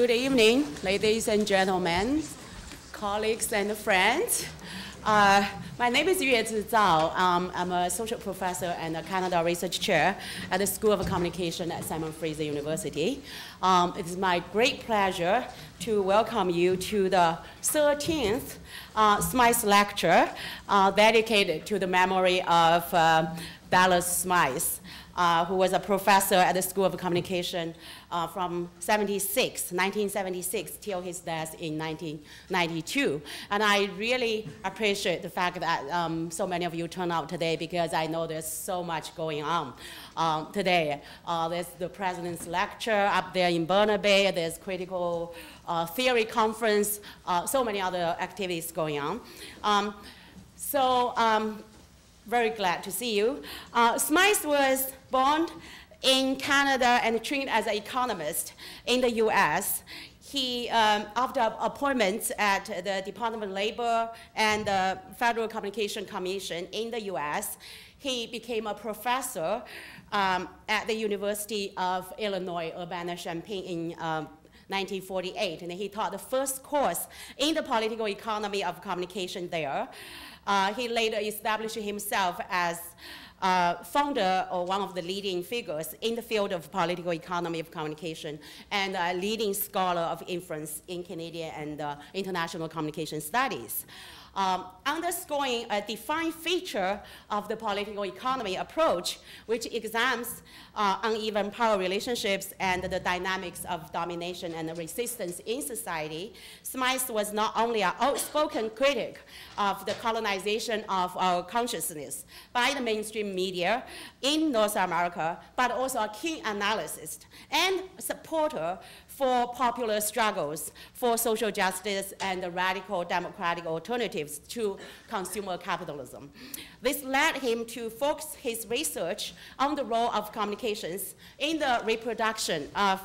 good evening, ladies and gentlemen, colleagues and friends. Uh, my name is Yuezhi Zhao. Um, I'm a social professor and a Canada Research Chair at the School of Communication at Simon Fraser University. Um, it is my great pleasure to welcome you to the 13th uh, Smythe Lecture uh, dedicated to the memory of uh, Dallas Smythe uh, who was a professor at the School of Communication uh, from 76, 1976 till his death in 1992. And I really appreciate the fact that um, so many of you turned out today because I know there's so much going on um, today. Uh, there's the president's lecture up there in Burnaby, there's critical uh, theory conference, uh, so many other activities going on. Um, so um, very glad to see you. Uh, was born in Canada and trained as an economist in the US. He, um, after appointments at the Department of Labor and the Federal Communication Commission in the US, he became a professor um, at the University of Illinois Urbana-Champaign in um, 1948, and he taught the first course in the political economy of communication there. Uh, he later established himself as uh, founder or one of the leading figures in the field of political economy of communication and a leading scholar of influence in Canadian and uh, international communication studies um, underscoring a defined feature of the political economy approach, which examines uh, uneven power relationships and the dynamics of domination and resistance in society. Smythe was not only an outspoken critic of the colonization of our consciousness by the mainstream media in North America, but also a keen analyst and supporter for popular struggles for social justice and radical democratic alternatives to consumer capitalism. This led him to focus his research on the role of communications in the reproduction of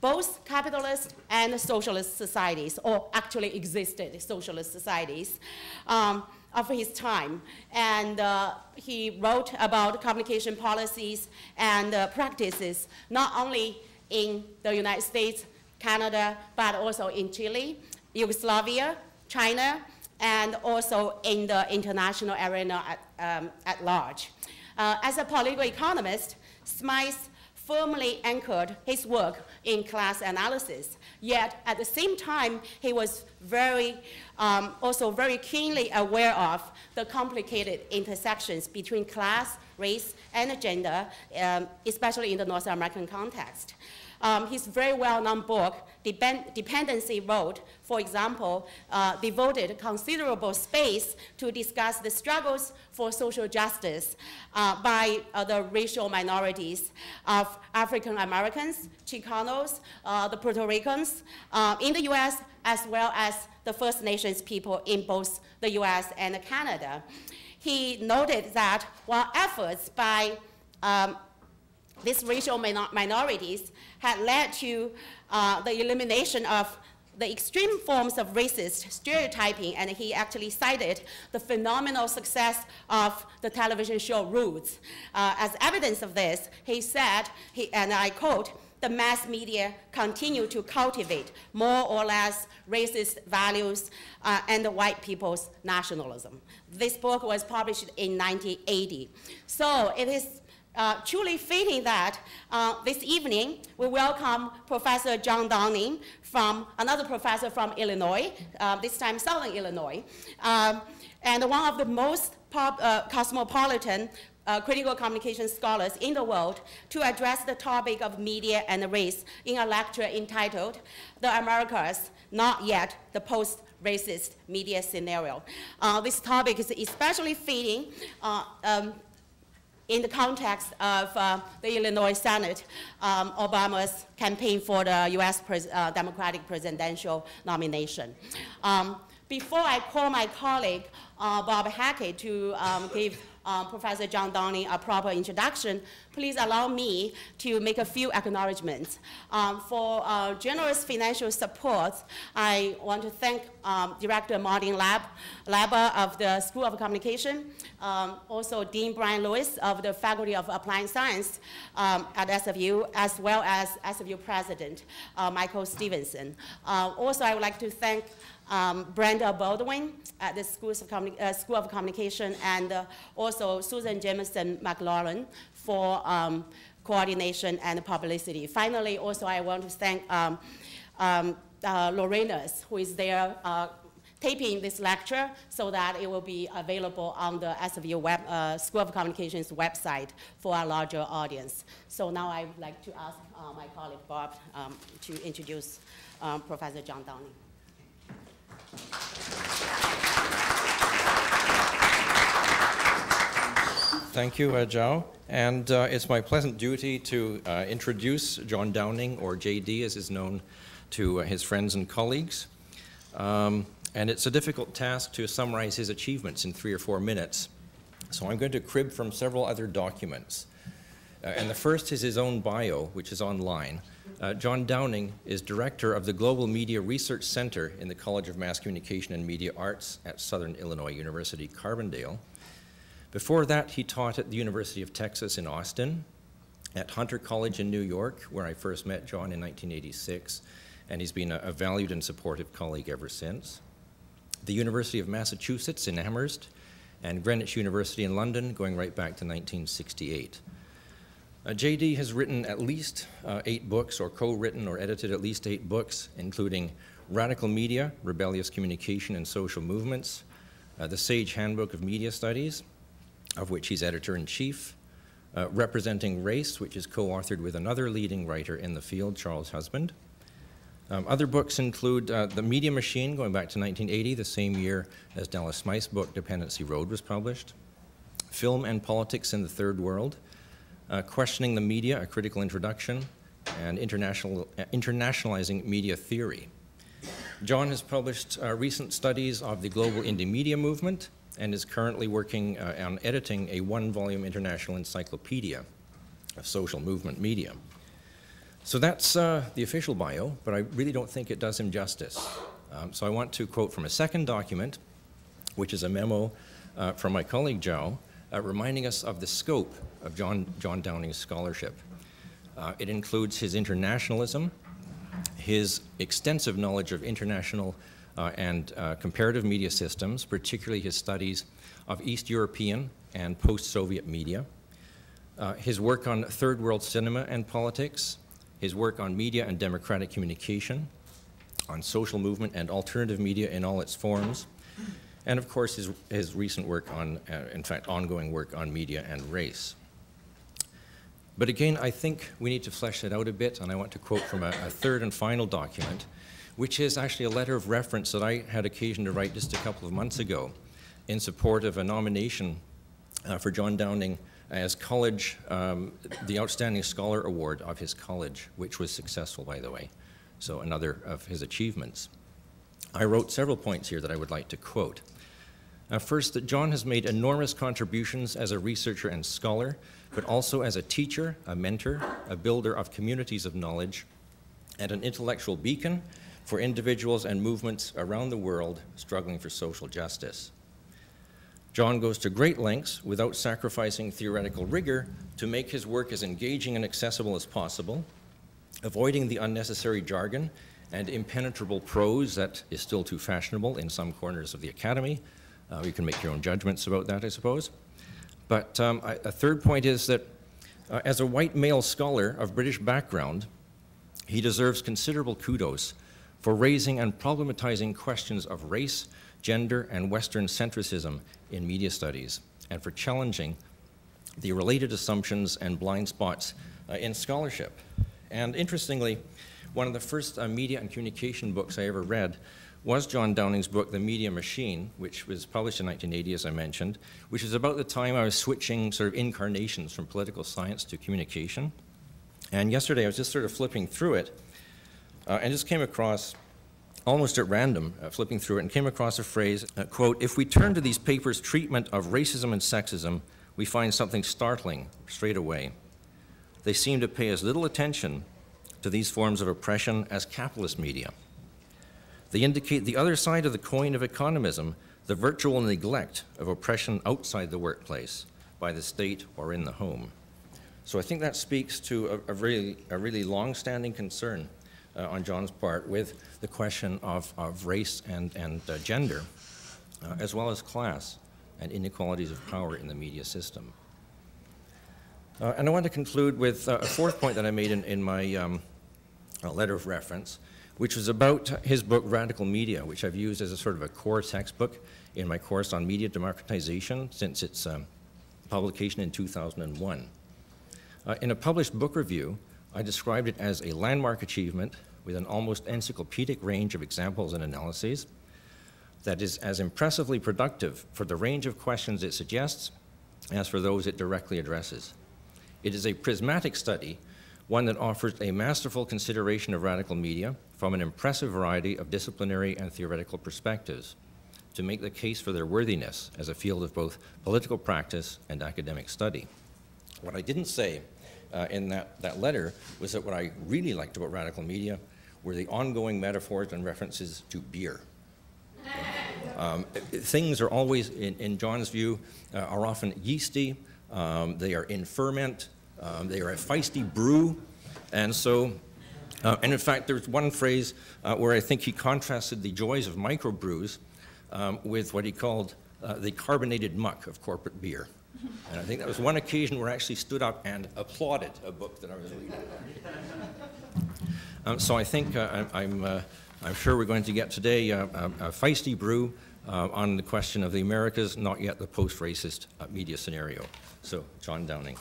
both capitalist and socialist societies, or actually existed socialist societies. Um, of his time. And uh, he wrote about communication policies and uh, practices, not only in the United States, Canada, but also in Chile, Yugoslavia, China, and also in the international arena at, um, at large. Uh, as a political economist, Smythe firmly anchored his work in class analysis, yet at the same time, he was very, um, also very keenly aware of the complicated intersections between class, race, and gender, um, especially in the North American context. Um, his very well-known book, Depend Dependency Road, for example, uh, devoted considerable space to discuss the struggles for social justice uh, by uh, the racial minorities of African Americans, Chicanos, uh, the Puerto Ricans uh, in the US, as well as the First Nations people in both the US and Canada. He noted that while efforts by um, these racial minor minorities had led to uh, the elimination of the extreme forms of racist stereotyping, and he actually cited the phenomenal success of the television show Roots. Uh, as evidence of this, he said, he, and I quote, the mass media continue to cultivate more or less racist values uh, and the white people's nationalism. This book was published in 1980. So it is uh, truly fitting that uh, this evening we welcome Professor John Downing from another professor from Illinois, uh, this time Southern Illinois, um, and one of the most pop, uh, cosmopolitan uh, critical communication scholars in the world to address the topic of media and race in a lecture entitled The Americas, Not Yet the Post-Racist Media Scenario. Uh, this topic is especially fitting um, in the context of uh, the Illinois Senate, um, Obama's campaign for the U.S. Pres uh, Democratic presidential nomination. Um, before I call my colleague, uh, Bob Hackett, to um, give um, Professor John Downing a proper introduction, please allow me to make a few acknowledgments. Um, for uh, generous financial support, I want to thank um, Director Martin Lab, Laba of the School of Communication, um, also Dean Brian Lewis of the Faculty of Applied Science um, at SFU, as well as SFU President uh, Michael Stevenson. Uh, also, I would like to thank um, Brenda Baldwin at the of uh, School of Communication, and uh, also Susan Jameson McLaurin for um, coordination and publicity. Finally, also I want to thank um, um, uh, Lorena's, who is there uh, taping this lecture so that it will be available on the SFU web, uh, School of Communications website for a larger audience. So now I would like to ask uh, my colleague Bob um, to introduce um, Professor John Downing. Thank you, uh, Zhao. And uh, it's my pleasant duty to uh, introduce John Downing, or JD as is known to uh, his friends and colleagues. Um, and it's a difficult task to summarize his achievements in three or four minutes. So I'm going to crib from several other documents. Uh, and the first is his own bio, which is online. Uh, John Downing is director of the Global Media Research Center in the College of Mass Communication and Media Arts at Southern Illinois University, Carbondale. Before that, he taught at the University of Texas in Austin, at Hunter College in New York, where I first met John in 1986, and he's been a, a valued and supportive colleague ever since. The University of Massachusetts in Amherst, and Greenwich University in London, going right back to 1968. Uh, JD has written at least uh, eight books, or co written or edited at least eight books, including Radical Media, Rebellious Communication and Social Movements, uh, The Sage Handbook of Media Studies, of which he's editor in chief, uh, Representing Race, which is co authored with another leading writer in the field, Charles Husband. Um, other books include uh, The Media Machine, going back to 1980, the same year as Dallas Smythe's book Dependency Road was published, Film and Politics in the Third World, Questioning the Media, A Critical Introduction, and international, uh, Internationalizing Media Theory. John has published uh, recent studies of the global Indymedia movement and is currently working uh, on editing a one-volume international encyclopedia of social movement media. So that's uh, the official bio, but I really don't think it does him justice. Um, so I want to quote from a second document, which is a memo uh, from my colleague Zhao, uh, reminding us of the scope of John, John Downing's scholarship. Uh, it includes his internationalism, his extensive knowledge of international uh, and uh, comparative media systems, particularly his studies of East European and post-Soviet media, uh, his work on third world cinema and politics, his work on media and democratic communication, on social movement and alternative media in all its forms, and of course his, his recent work on, uh, in fact, ongoing work on media and race. But again, I think we need to flesh that out a bit, and I want to quote from a, a third and final document, which is actually a letter of reference that I had occasion to write just a couple of months ago in support of a nomination uh, for John Downing as college, um, the Outstanding Scholar Award of his college, which was successful, by the way. So another of his achievements. I wrote several points here that I would like to quote. Uh, first, that John has made enormous contributions as a researcher and scholar, but also as a teacher, a mentor, a builder of communities of knowledge, and an intellectual beacon for individuals and movements around the world struggling for social justice. John goes to great lengths without sacrificing theoretical rigor to make his work as engaging and accessible as possible, avoiding the unnecessary jargon and impenetrable prose that is still too fashionable in some corners of the academy. Uh, you can make your own judgments about that, I suppose. But um, I, a third point is that uh, as a white male scholar of British background, he deserves considerable kudos for raising and problematizing questions of race, gender, and Western centricism in media studies, and for challenging the related assumptions and blind spots uh, in scholarship. And interestingly, one of the first uh, media and communication books I ever read was John Downing's book, The Media Machine, which was published in 1980, as I mentioned, which is about the time I was switching sort of incarnations from political science to communication. And yesterday I was just sort of flipping through it, uh, and just came across almost at random, uh, flipping through it, and came across a phrase, uh, quote, if we turn to these papers' treatment of racism and sexism, we find something startling straight away. They seem to pay as little attention to these forms of oppression as capitalist media. They indicate the other side of the coin of economism, the virtual neglect of oppression outside the workplace by the state or in the home. So I think that speaks to a, a really, a really long-standing concern uh, on John's part with the question of, of race and, and uh, gender, uh, as well as class and inequalities of power in the media system. Uh, and I want to conclude with uh, a fourth point that I made in, in my um, uh, letter of reference, which was about his book Radical Media, which I've used as a sort of a core textbook in my course on media democratization since its um, publication in 2001. Uh, in a published book review, I described it as a landmark achievement with an almost encyclopedic range of examples and analyses that is as impressively productive for the range of questions it suggests as for those it directly addresses. It is a prismatic study, one that offers a masterful consideration of radical media from an impressive variety of disciplinary and theoretical perspectives to make the case for their worthiness as a field of both political practice and academic study. What I didn't say uh, in that, that letter was that what I really liked about radical media were the ongoing metaphors and references to beer. Um, things are always, in, in John's view, uh, are often yeasty, um, they are in ferment, um, they are a feisty brew, and so, uh, and in fact, there's one phrase uh, where I think he contrasted the joys of microbrews um, with what he called uh, the carbonated muck of corporate beer. And I think that was one occasion where I actually stood up and applauded a book that I was reading. Um, so I think uh, I'm, uh, I'm sure we're going to get today a, a feisty brew uh, on the question of the Americas, not yet the post-racist media scenario. So, John Downing.